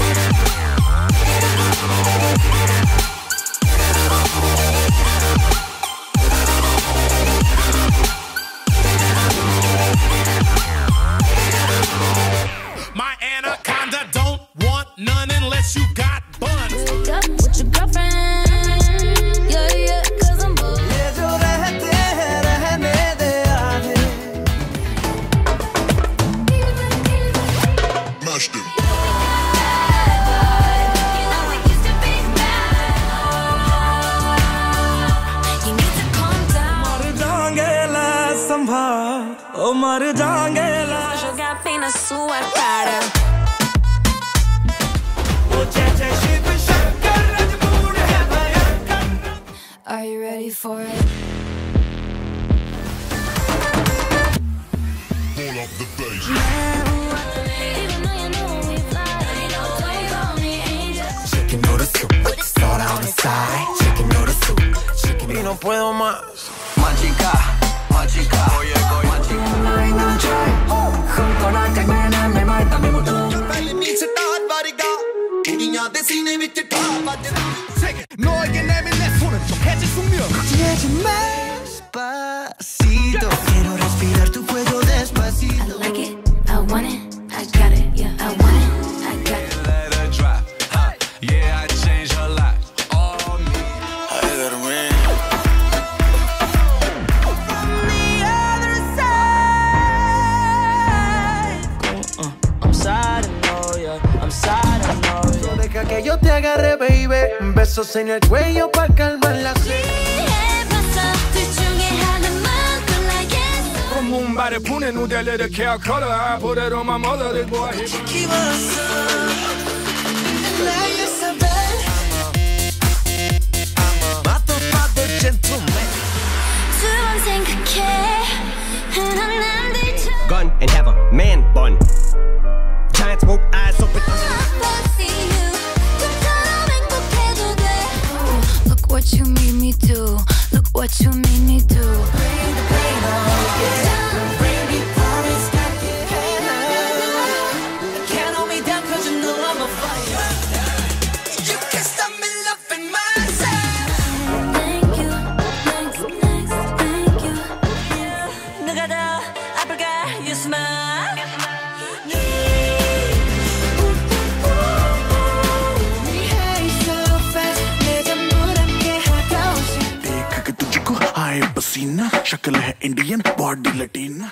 Thank संभाल ओ मर जाएंगे लाश Jogar bem na sua cara. ओ जय जय शिव शंकर रजमूड है भयंकर Are you ready for it? Even though you know we fly, you know you call me angel. Chicken noodle soup, salt on the side. Chicken noodle soup, chicken Y no puedo más. Machica, desine bitti kapattın 너에게 내민 내 손은 좀 해질 숙명 지해진 Despacito. Quiero respirar tu cuello despacito. I like it, I want it. que yo te agarre, baby. Besos en el cuello para calmar la sed. 해봤어, 둘 중에 하나만 골라야겠어. From Mumbai to Pune, New Delhi to Calcutta, I put it on my mother, this boy. He Mato you made me do. Look what you made me do. शक्ल है Indian body लटीना।